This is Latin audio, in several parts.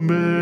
Man.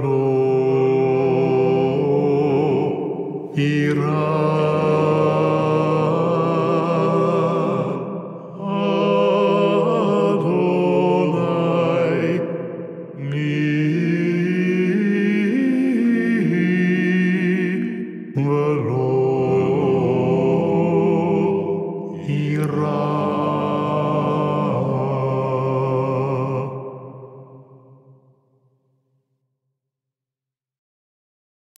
lo ira. Adonai mi. Velo